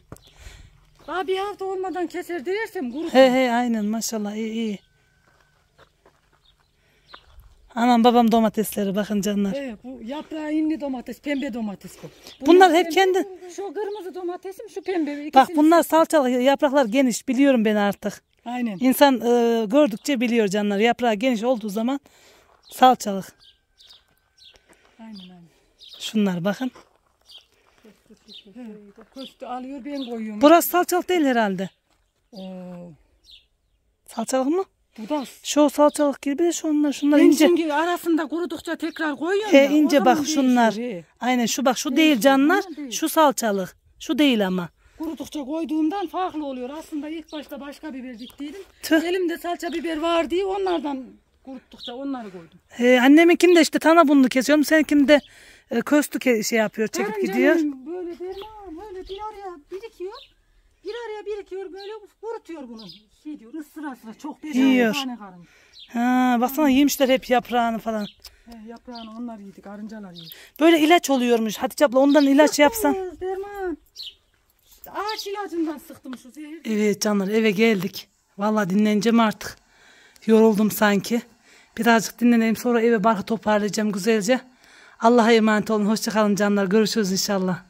Daha bir hafta olmadan keser dilersem kurur. He he aynen maşallah iyi iyi. Anam babam domatesleri bakın canlar. He, bu yaprağı inli domates, pembe domates bu. Bunlar hep kendi- Şu kırmızı domatesim, şu pembe. Bak ikisini- bunlar salçalı yapraklar geniş biliyorum ben artık. Aynen. İnsan e, gördükçe biliyor canlar. Yaprağı geniş olduğu zaman salçalık. Aynen aynen. Şunlar bakın. Köstü alıyor ben koyuyorum. Burası salçalık değil herhalde. Oo, Salçalık mı? Bu da Şu salçalık gibi de şunlar şunlar ince. çünkü arasında kurudukça tekrar koyuyorum He ya, ince bak şunlar. Aynen şu bak şu değil Değişiyor, canlar. değil. Şu salçalık. Şu değil ama. Kurudukça koyduğumdan farklı oluyor. Aslında ilk başta başka biber diktiydim. Tüh. Elimde salça biber var diye onlardan kuruttukça onları koydum. He, anneminkini de işte tana bunlu kesiyorum. Seninkini de e, köstü şey yapıyor çekip Benim gidiyor. Böyle derman böyle bir araya birikiyor. Bir araya birikiyor böyle kurutuyor bunu. Şey diyor ısıra ısıra çok beş Yiyor. tane. Ha, baksana yemişler hep yaprağını falan. He, yaprağını onlar yedi karıncalar yedi. Böyle ilaç oluyormuş. Hatice abla ondan ilaç yapsan. Derman. Ağaç ilacından sıktım şu zehir. Evet canlar eve geldik. Vallahi dinleneceğim artık. Yoruldum sanki. Birazcık dinleneyim sonra eve barkı toparlayacağım güzelce. Allah'a emanet olun. Hoşçakalın canlar. Görüşürüz inşallah.